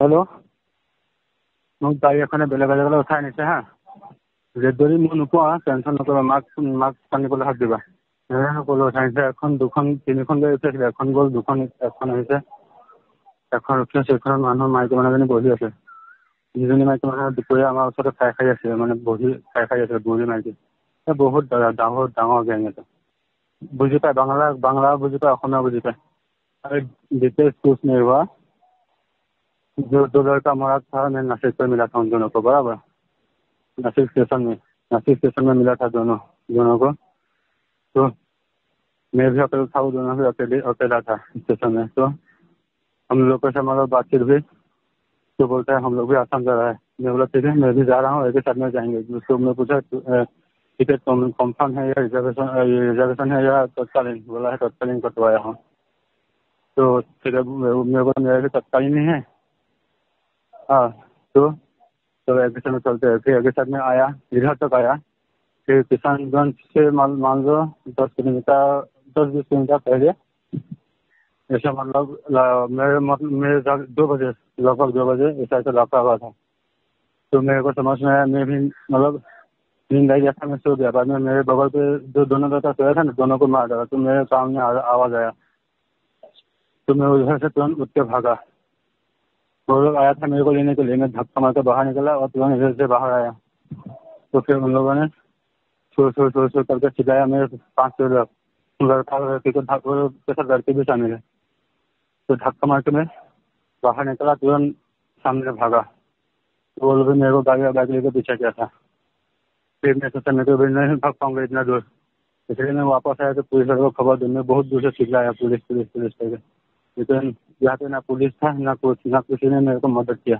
Hello মোক গাড়ী এখনে বেলেগ এজেগালৈ উঠাই আনিছে হা। যদি গাড়ী মোৰ নোপোৱা টেনশ্যন নকৰিবা মাক মাক টানিবলৈ হাত দিবা। সকলো উঠাই আনিছে। এখন দুখন তিনিখন গাড়ী উঠি আছিলে এখন গ'ল দুখন এখন আহিছে। এখন উঠি আছে এইখনত মানুহৰ মাইকী মানুহজনী বহি আছে। যিজনী মাইকী মানুহ দুপৰীয়া আমাৰ ওচৰতে খাই খাই আছিলে মানে বহি খাই খাই আছিলে বুঢ়ী মাইকী। বহুত ডাঙৰ ডাঙৰ গেং এটা। বুজি পায় বাংলা বাংলা বুজি পায় অসমীয়া বুজি পায়। আৰু ডিটেইলছ কোচ হোৱা। जो दो लड़का मरा था, मैं नासिक पर मिला था उन दोनों को, बराबर। नासिक स्टेशन में नासिक स्टेशन में मिला था दोनों दोनों को। तो मैं भी अकेला था, वो दोनों भी अकेले, अकेला था स्टेशन में। तो हम लोग साथ मतलब बातचीत हुई। तो बोलता है, हम लोग भी आसाम जा रहा है। मैं बोला, ठीक है, मैं भी जा रहा हूँ, एक साथ में जाएँगे। उसको मैं पूछा टिकट कन्फर्म है या रिजर्वेशन रिजर्वेशन है या तत्कालीन? बोला, है, तत्कालीन कटवाया हूँ। तो फिर मेरे को मेरे तत्कालीन नहीं है। हाँ तो तो साथ में चलते हैं। फिर साथ में आया इधर तक आया। फिर किसानगंज से मान लो दस किलोमीटर, दस बीस किलोमीटर पहले। ऐसा मतलब मेरे मतलब मेरे दो बजे, लगभग दो बजे ऐसा ऐसा लौटा हुआ था। तो मेरे को समझ में आया, मैं भी मतलब नींद आई जैसा मैं सो गया बाद में मेरे बगल पे जो दोनों लड़का सोया था ना, दोनों को मार डाला तो मेरे सामने आवाज़ आया। तो मैं उधर से तुरंत उठ के भागा। वो लोग आया था मेरे को लेने के लिए, मैं धक्का मार के बाहर निकला और तुरंत इधर से बाहर आया। तो फिर उन लोगों ने शोर शोर शोर शोर करके चिल्लाया, मेरे पाँच छः लड़का लड़की को लड़के भी शामिल है। तो धक्का मार के मैं बाहर निकला, तुरंत सामने भागा। तो वो लोग मेरे को गाड़ी बाइक लेकर पीछे किया था। फिर मैं सोचा मेरे को भी नहीं भाग पाऊँगा इतना दूर। इसलिए मैं वापस आया तो पुलिस को खबर दी, मैं बहुत दूर से चिल्लाया, पुलिस पुलिस पुलिस करके। लेकिन यहाँ पे ना पुलिस था, ना कुछ ना किसी ने मेरे को मदद किया,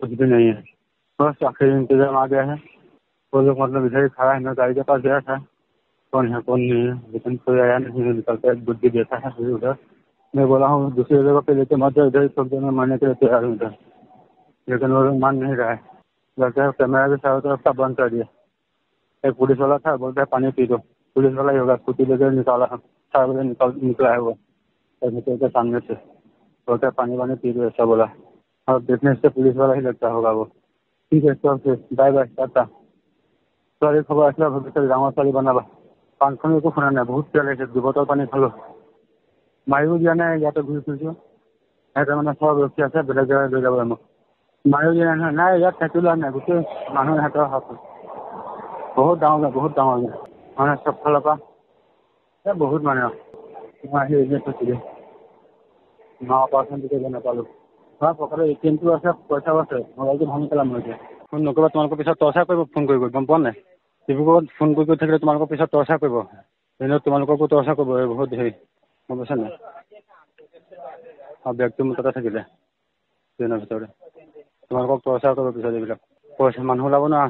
कुछ भी नहीं है। बस आखिर इंतज़ाम आ गया है। वो लोग मतलब इधर ही खड़ा है मैं गाड़ी के पास गया था। कौन है, कौन नहीं है, लेकिन कोई आया नहीं निकलता है, बुद्धि देता है फिर उधर। मैं बोला हूँ, दूसरी जगह पे लेके मत जाओ, इधर ही छोड़ देना मारने के लिए तैयार हूँ इधर। लेकिन वो लोग मान नहीं रहा है। लगता है कैमरा के चारों तरफ़ सब बंद कर दिया। एक पुलिस वाला था, बोलता है, पानी पी दो पुलिस वाला ही होगा, स्कूटी लेकर निकाला चार बजे निकल, निकला है वो। निकल के सामने से बोलता है पानी वानी पी दो ऐसा बोला और देखने से पुलिस वाला ही लगता होगा वो ঠিক আছে ওকে বাই বাই টাটা ছোৱালীৰ খবৰ আছিলে ভৱিষ্যত ডাঙৰ ছোৱালী বনাবা পাণখন একো শুনা নাই বহুত পিয়াহ লাগিছে দুবটল পানী খালোঁ মাৰিও দিয়া নাই ইয়াতে ঘূৰি ফুৰিছোঁ সিহঁতে মানে চব ৰখি আছে বেলেগ জেগাত লৈ যাব মোক মাৰিও দিয়া নাই নাই ইয়াত থাকি লোৱা নাই গোটেই মানুহ সিহঁতৰ হাত বহুত ডাঙৰ বহুত ডাঙৰ মানে চব ফালৰ পৰা এই বহুত মানে মই আহি এনে থৈছিলোঁ ন পাৰ্চেণ্ট টিকেট নাপালোঁ হয় পকেটত এ টি এমটো আছে পইচাও আছে মোবাইলটো ভাঙি পেলাম মই এতিয়া। নকৰিবা তোমালোকৰ পিছত টৰ্চাৰ কৰিব ফোন কৰি কৰি গম পোৱা নাই? ডিব্ৰুগড়ত ফোন কৰি কৰি থাকিলে তোমালোকৰ পিছত টৰ্চাৰ কৰিব। এনেও তোমালোককো টৰ্চাৰ কৰিব এই বহুত হেৰি গম পাইছা নাই? আৰু বেগটো মোৰ তাতে থাকিলে ট্ৰেইনৰ ভিতৰতে। তোমালোকক টৰ্চাৰ কৰিব পিছত এইবিলাক। পইচা মানুহ ওলাব না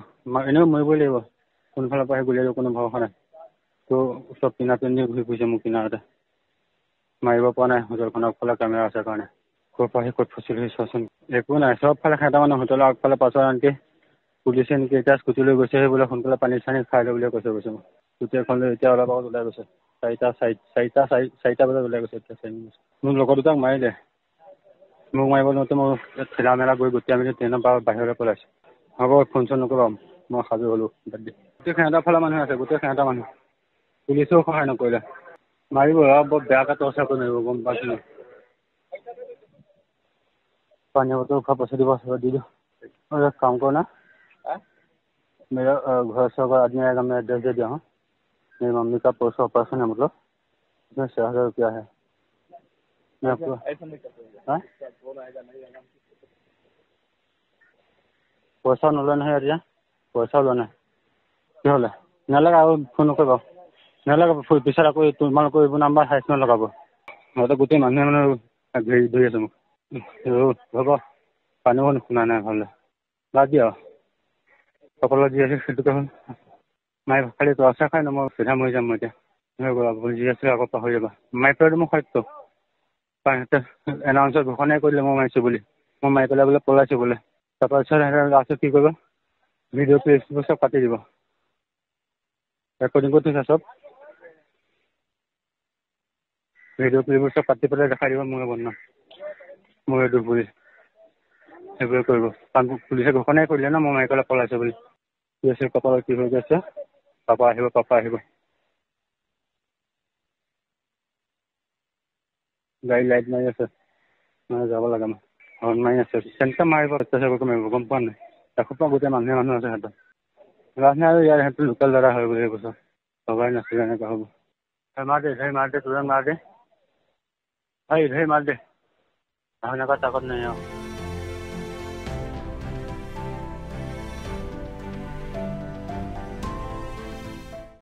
এনেও মৰিবই লাগিব। কোনফালৰ পৰা আহি গুলিয়াই দিব কোনো ভৰসা নাই। তো চব কিনা পিন্ধি ঘূৰি ফুৰিছে মোৰ কিনাৰতে। মাৰিব পৰা নাই হোটেলখনৰ আগফালে কেমেৰা আছে কাৰণে। ক'ৰ পৰা ক'ত ফচিলোহি চোৱাচোন। একো নাই চবফালে সিহঁতৰ মানে হোটেলৰ আগফালে পাছৰ আনকি পুলিচে নেকি এতিয়া স্কুটি লৈ গৈছে বোলে সোনকালে পানী চানী খাই লৈ বুলিয়ে কৈছে গৈছে মোক। স্কুটি এখন লৈ এতিয়া অলপ আগত ওলাই গৈছে। চাৰিটা চাৰি চাৰিটা চাৰি চাৰিটা বজাত ওলাই গৈছে এতিয়া চাৰি মোক লগৰ দুটাক মাৰিলে। মোক মাৰিব লওঁতে মই ঠেলা মেলা গৈ গোটেই আমি ট্ৰেইনৰ পৰা বাহিৰলৈ পলাইছোঁ। হ'ব ফোন চোন নকৰিবা মই সাজু হ'লোঁ। গোটেই সিহঁতৰ ফালে মানুহ আছে গোটেই সিহঁতৰ মানুহ। পুলিচেও সহায় নকৰিলে। 말고요. 뭐 배가 또 사고 내고 건 봤지. पानी वो तो खा पसरी बस कर दीजिए और एक काम करो ना मेरा घर से अगर आदमी आएगा मैं एड्रेस दिया हूँ? मेरी मम्मी का पोस्ट ऑपरेशन है मतलब। उसमें छः हज़ार रुपया है। मैं आपको हाँ? पैसा नोलन है अरे। पैसा लोन है। क्यों फ़ोन करवाओ নালাগে পিছত আকৌ তোমালোকৰ এইবোৰ নাম্বাৰ হাইচ নলগাব সিহঁতে গোটেই মানুহে মানে ঘেৰি ধৰি আছে মোক। হ'ব পানীও শুনা নাই ভালদৰে বাদ দিয়া সকলো যি আছে সেইটোকে হ'ল মায়ে খালি টৰ্চাৰ খাই ন মই চিধা মৰি যাম মই এতিয়া? যি আছে আকৌ পাহৰি যাবা। মাৰি পেলাইতো মোৰ সত্য। সিহঁতে এনাউন্সত ঘোষণাই কৰিলে মই মাৰিছোঁ বুলি। মই মাৰি পেলাই বোলে পলাইছোঁ বোলে। তাৰপিছত সিহঁতে লাষ্টত কি কৰিব? ভিডিঅ' কাটি দিব। ৰেকৰ্ডিং কৰি থৈছে চব? ভিডিঅ' ক্লিপবোৰ কাটি পেলাই দেখাই দিব মোৰে বদনাম মোৰে দুখ বুলি সেইবোৰে কৰিব। কাৰণ পুলিচে ঘোষণাই কৰিলে ন মই পেলাই পলাইছোঁ বুলি। কি আছে কপালত কি হৈ গৈছে পাপা আহিব পাপা আহিব। গাড়ী লাইট মাৰি আছে। মানে যাব লাগে মই হৰ্ণ মাৰি আছে। কেনেকৈ মাৰিব অত্যাচাৰ মাৰিব গম পোৱা নাই? এসোপা গোটেই মানুহে মানুহ আছে সিহঁতৰ। লাভ নাই আৰু ইয়াৰ সিহঁতৰ লোকেল দাদা হয় বুলি কৈছ। ভবাই নাছিলে এনেকুৱা হ'ব। দে মাৰ দে তুৰন্ত মাৰ দে। 아이, 해말대. 아, 나갔다 갔네요.